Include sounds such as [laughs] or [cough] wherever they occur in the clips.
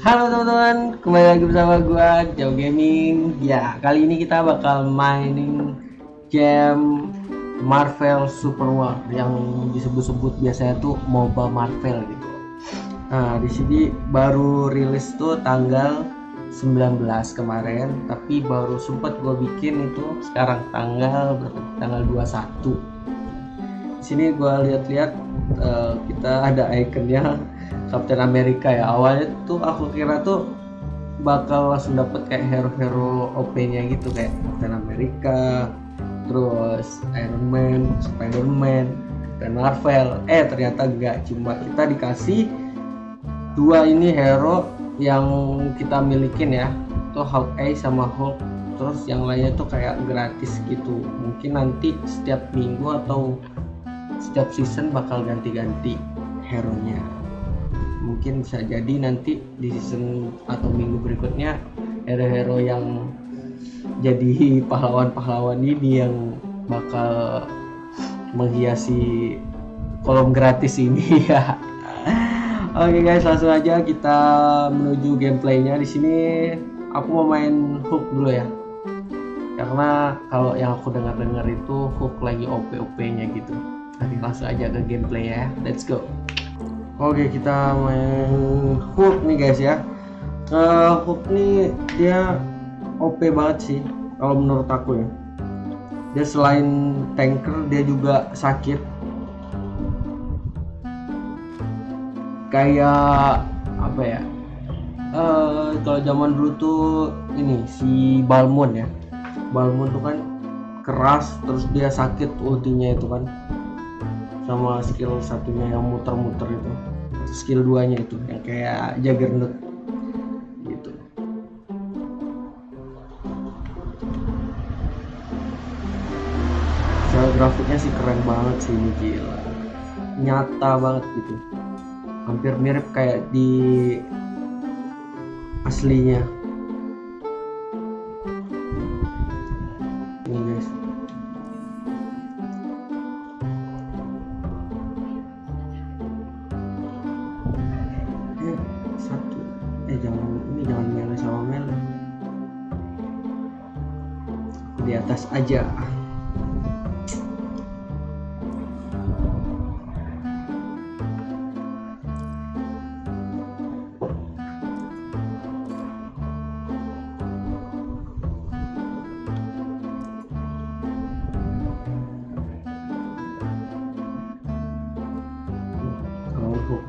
Halo teman-teman, kembali lagi bersama gua Jauh Gaming. Ya, kali ini kita bakal mainin game Marvel Super War yang disebut-sebut biasanya tuh MOBA Marvel gitu. Nah, di sini baru rilis tuh tanggal 19 kemarin, tapi baru sempat gue bikin itu sekarang tanggal berapa? Tanggal 21. Di sini gua lihat-lihat eh, kita ada ikonnya Captain America ya. Awalnya tuh aku kira tuh bakal langsung dapet kayak hero-hero OP-nya gitu kayak Captain America terus Iron Man, Spider-Man, dan Marvel. Eh ternyata enggak. Cuma kita dikasih dua ini hero yang kita milikin ya. Tuh Hawkeye sama Hulk. Terus yang lainnya tuh kayak gratis gitu. Mungkin nanti setiap minggu atau setiap season bakal ganti-ganti hero-nya mungkin bisa jadi nanti di season atau minggu berikutnya hero-hero yang jadi pahlawan-pahlawan ini yang bakal menghiasi kolom gratis ini [laughs] ya. Oke guys, langsung aja kita menuju gameplaynya. Di sini aku mau main hook dulu ya. Karena kalau yang aku dengar-dengar itu hook lagi OP-OP-nya gitu. Nanti langsung aja ke gameplay ya. Let's go. Oke kita main hook nih guys ya. Ke hook nih dia OP banget sih kalau menurut aku ya. Dia selain tanker dia juga sakit. Kayak apa ya? Uh, kalau zaman dulu tuh ini si Balmon ya. Balmon tuh kan keras terus dia sakit ultinya itu kan. Sama skill satunya yang muter-muter itu skill duanya itu yang kayak Juggernaut gitu. Secara grafiknya sih keren banget sih ini gila. Nyata banget gitu. Hampir mirip kayak di aslinya atas aja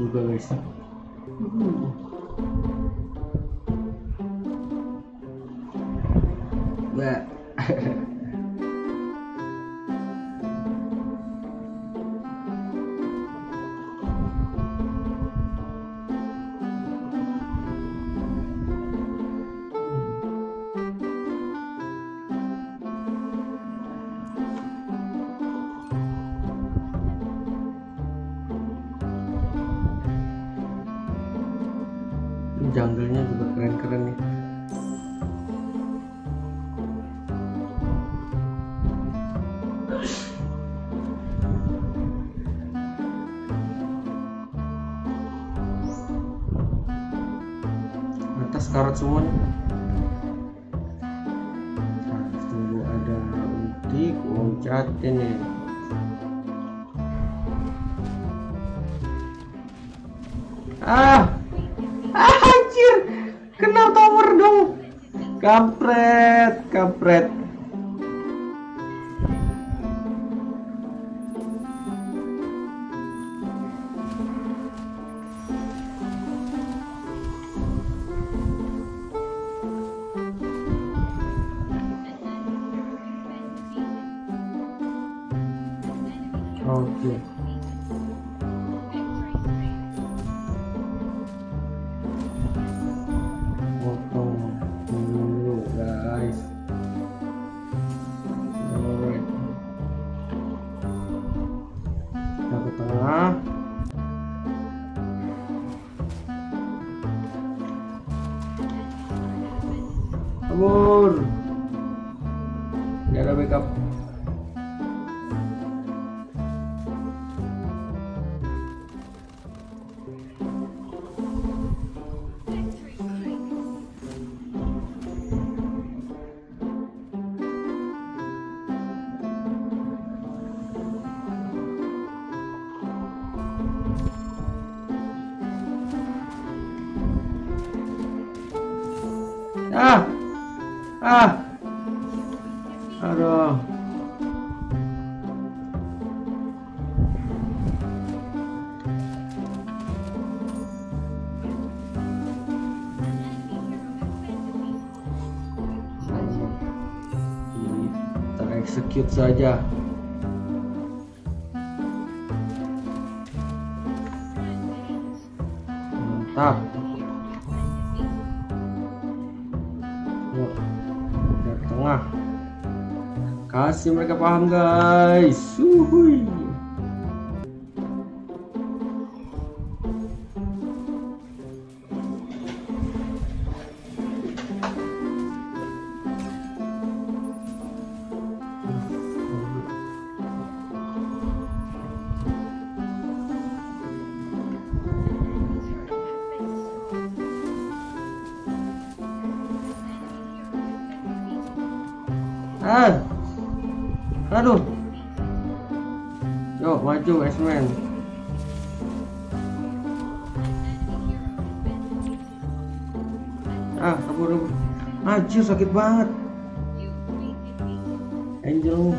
juga guys Mbak. Jungle-nya juga keren-keren nih. Atas karat semua nih. Nah, tunggu ada ah kena tower dong. Kampret kampret. Oke. potong Gak ada backup aduh. Kita execute saja kasih mereka paham guys Suhui. Ah. Aduh. Yuk, maju X-Men. Ah, kabur. Anjir sakit banget. Angel.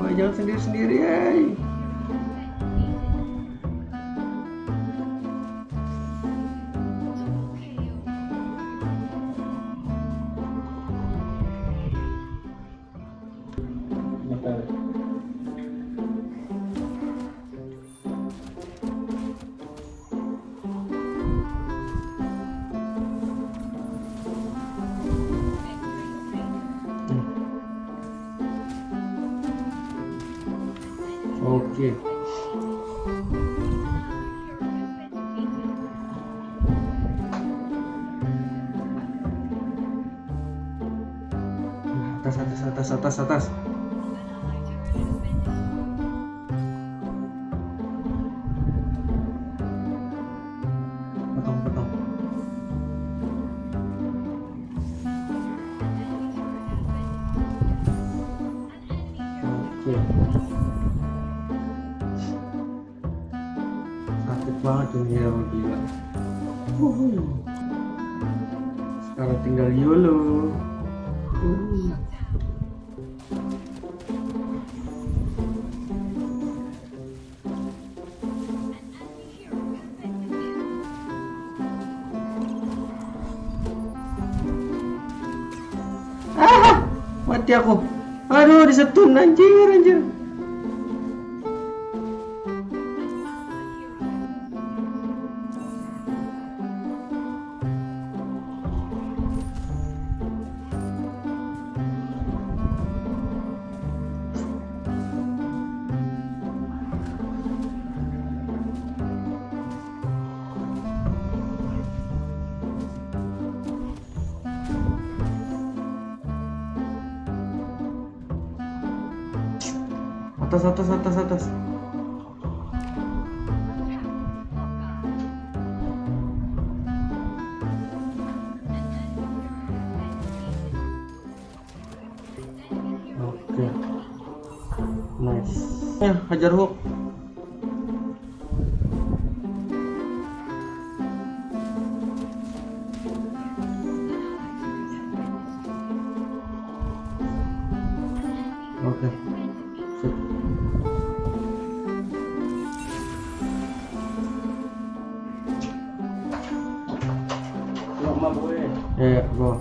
Wah, jangan sendiri-sendiri, ay. Oke. Atas, atas, atas, atas, atas. Potong, potong. Oke. Sakit banget ini ya gila. Wuhu. Sekarang tinggal YOLO. Wuhu. Aku. Aduh, disetun anjir, anjir. Atas, atas, atas, atas. Oke. Nice. Ya, hajar hook. Lama gue. Ya, ya, go.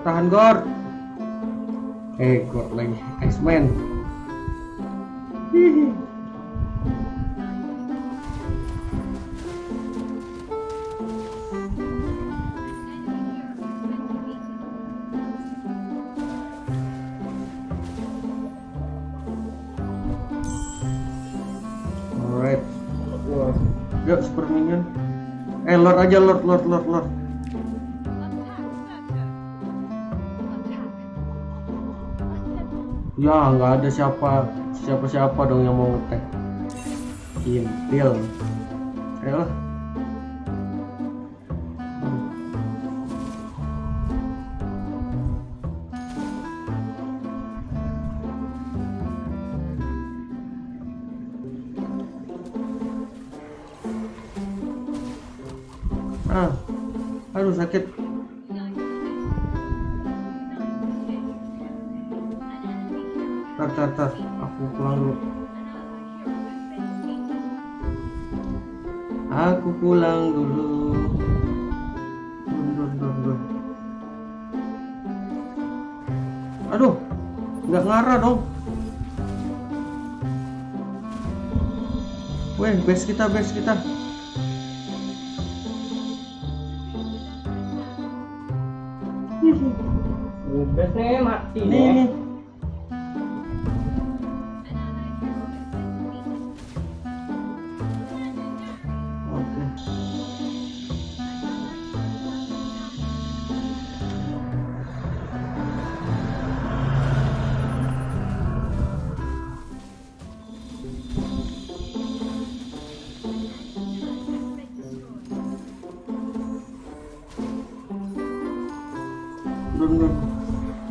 Gor tahan Gor. Eh, Gor lagi. X-Men. Alright. Wah. Yuk, super minion. Eh, lord aja, lord, lord, lord, lord. Ya, nggak ada siapa siapa siapa dong yang mau ngetek. Intil. Ayo. Ah, aduh sakit. Tar, tar. Aku pulang dulu. Aku pulang dulu. Dun, dun, dun, dun. Aduh, nggak ngarah dong. Weh, base kita, base kita. Biasanya mati Ini.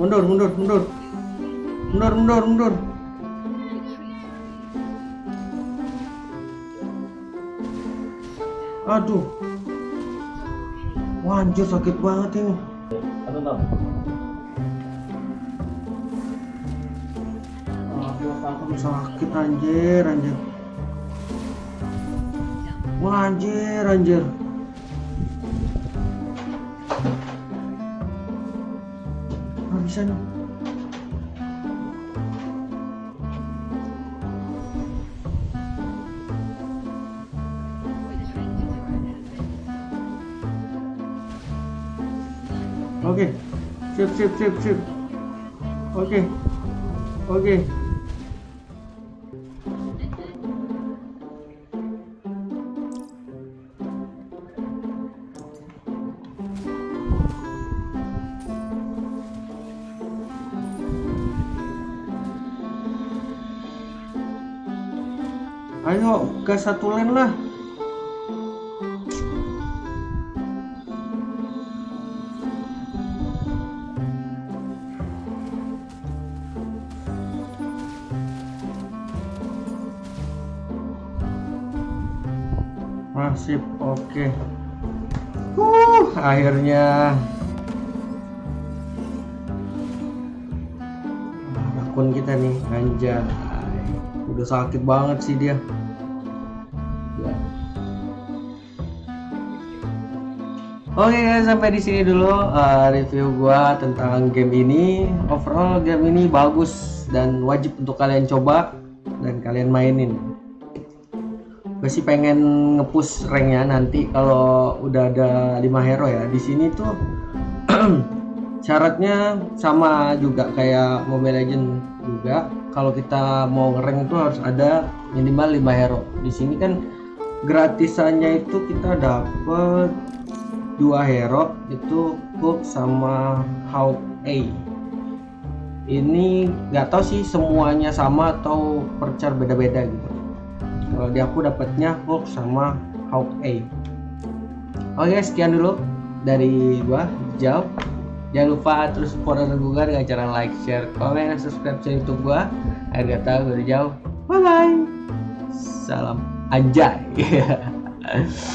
Mundur, mundur, mundur, mundur, mundur, mundur. Aduh, wah anjir sakit banget ini. Aduh, sakit anjir, anjir. Wah anjir, anjir. Bisa nih. Oke, sip, sip, sip, sip. Oke, oke. Ayo ke satu lane lah. Masip, oke. Uh, akhirnya akun kita nih, anjay. Udah sakit banget sih dia. Oke guys, sampai di sini dulu uh, review gua tentang game ini. Overall game ini bagus dan wajib untuk kalian coba dan kalian mainin. Gue sih pengen ngepush ranknya nanti kalau udah ada 5 hero ya. Di sini tuh [clears throat] syaratnya sama juga kayak Mobile Legend juga. Kalau kita mau ngerank itu harus ada minimal 5 hero. Di sini kan gratisannya itu kita dapet dua hero itu Hulk sama Hawk A. Ini nggak tahu sih semuanya sama atau percar beda-beda gitu. Kalau di aku dapatnya Hulk sama Hawk A. Oke, sekian dulu dari gua, Jauh. Jangan lupa terus support dan gua dengan cara like, share, komen, dan subscribe channel YouTube gua. Agar kata gue jauh. Bye bye. Salam anjay. [laughs]